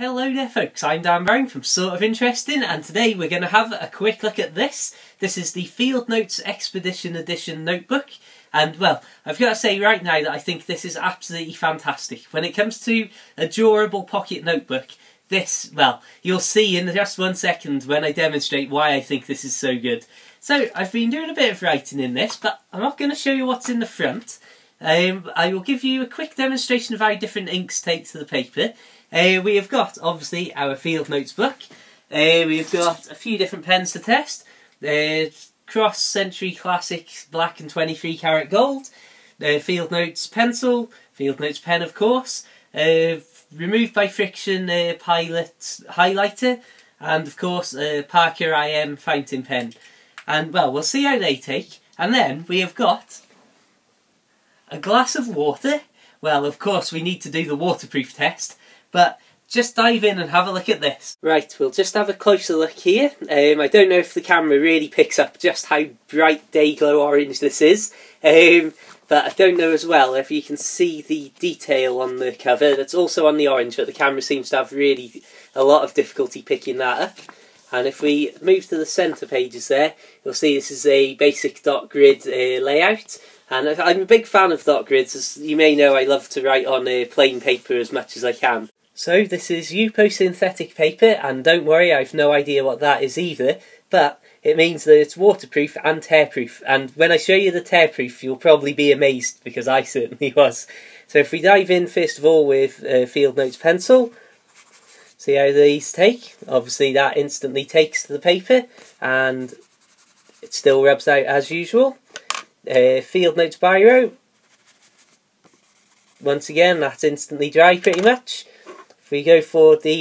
Hello there folks, I'm Dan Brown from Sort of Interesting and today we're going to have a quick look at this. This is the Field Notes Expedition Edition notebook and well, I've got to say right now that I think this is absolutely fantastic. When it comes to a durable pocket notebook, this, well, you'll see in just one second when I demonstrate why I think this is so good. So, I've been doing a bit of writing in this, but I'm not going to show you what's in the front. Um, I will give you a quick demonstration of how different inks take to the paper. Uh, we have got, obviously, our Field Notes book. Uh, we've got a few different pens to test. Uh, Cross Century Classic Black and 23 Karat Gold. Uh, Field Notes pencil. Field Notes pen, of course. Uh, removed by friction uh, Pilot highlighter. And, of course, Parker IM fountain pen. And, well, we'll see how they take. And then we have got a glass of water. Well, of course, we need to do the waterproof test, but just dive in and have a look at this. Right, we'll just have a closer look here. Um, I don't know if the camera really picks up just how bright day glow orange this is, um, but I don't know as well if you can see the detail on the cover. That's also on the orange, but the camera seems to have really a lot of difficulty picking that up. And if we move to the centre pages there, you'll see this is a basic dot grid uh, layout. And I'm a big fan of dot grids, as you may know I love to write on uh, plain paper as much as I can. So this is Yupo synthetic paper, and don't worry, I've no idea what that is either, but it means that it's waterproof and tearproof, and when I show you the tearproof, you'll probably be amazed, because I certainly was. So if we dive in first of all with uh, Field Notes pencil, see how these take. Obviously that instantly takes to the paper, and it still rubs out as usual. Uh, Field Notes Biro, once again that's instantly dry pretty much. If we go for the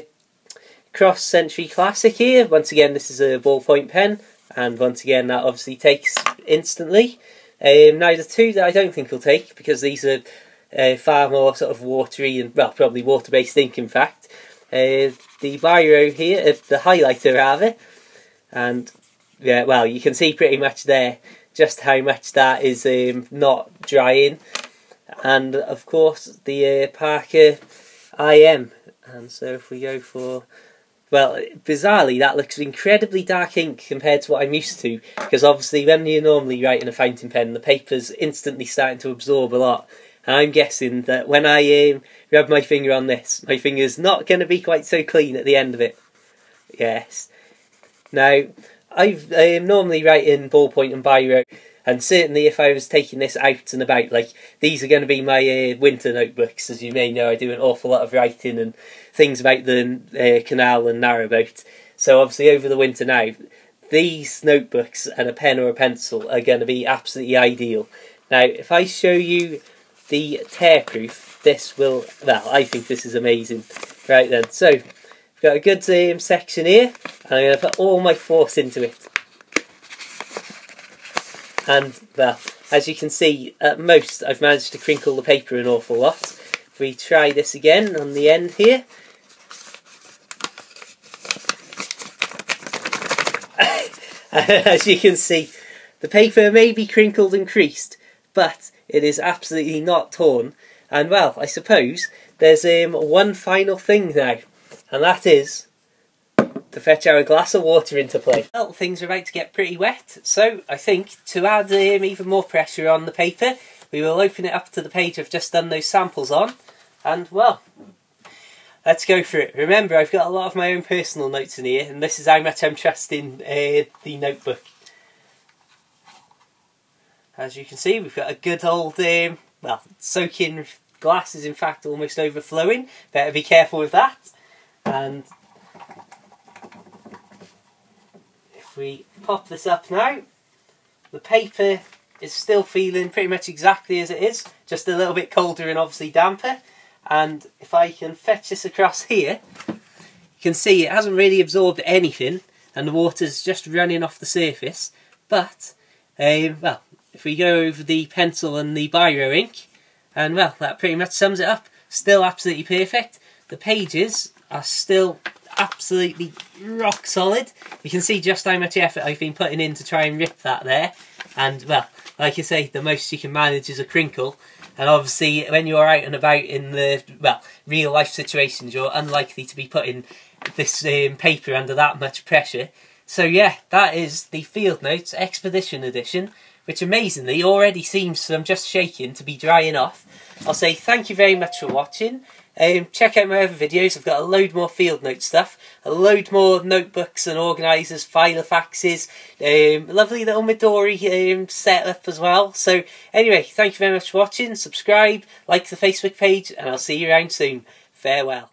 uh, Cross Century Classic here, once again this is a ballpoint pen, and once again that obviously takes instantly. Um, now the two that I don't think will take, because these are uh, far more sort of watery and, well, probably water-based ink in fact. Uh, the Biro here, uh, the highlighter rather, and yeah, well, you can see pretty much there just how much that is um, not drying. And of course, the uh, Parker IM. And so if we go for, well, bizarrely, that looks incredibly dark ink compared to what I'm used to. Because obviously, when you're normally writing a fountain pen, the paper's instantly starting to absorb a lot. I'm guessing that when I um, rub my finger on this, my finger's not going to be quite so clean at the end of it. Yes. Now, I've, I am normally writing ballpoint and biro, and certainly if I was taking this out and about, like these are going to be my uh, winter notebooks. As you may know, I do an awful lot of writing and things about the uh, canal and narrowboat. So obviously over the winter now, these notebooks and a pen or a pencil are going to be absolutely ideal. Now, if I show you the tearproof, this will, well, I think this is amazing. Right then, so Got a good um, section here, and I'm going to put all my force into it. And, well, as you can see, at most I've managed to crinkle the paper an awful lot. If we try this again on the end here. as you can see, the paper may be crinkled and creased, but it is absolutely not torn. And well, I suppose there's um, one final thing now and that is to fetch our glass of water into play. Well, things are about to get pretty wet, so I think to add um, even more pressure on the paper, we will open it up to the page I've just done those samples on, and well, let's go for it. Remember, I've got a lot of my own personal notes in here, and this is how much I'm trusting uh, the notebook. As you can see, we've got a good old, um, well, soaking glass is in fact almost overflowing. Better be careful with that. And if we pop this up now the paper is still feeling pretty much exactly as it is just a little bit colder and obviously damper. And if I can fetch this across here you can see it hasn't really absorbed anything and the water's just running off the surface. But um, well if we go over the pencil and the biro ink and well that pretty much sums it up still absolutely perfect the pages are still absolutely rock solid. You can see just how much effort I've been putting in to try and rip that there. And, well, like I say, the most you can manage is a crinkle. And obviously, when you're out and about in the well real life situations, you're unlikely to be putting this um, paper under that much pressure. So yeah, that is the Field Notes Expedition Edition, which amazingly already seems from just shaking to be drying off. I'll say thank you very much for watching. Um, check out my other videos, I've got a load more field note stuff, a load more notebooks and organisers, filofaxes, um, lovely little Midori um, setup as well. So anyway, thank you very much for watching, subscribe, like the Facebook page, and I'll see you around soon. Farewell.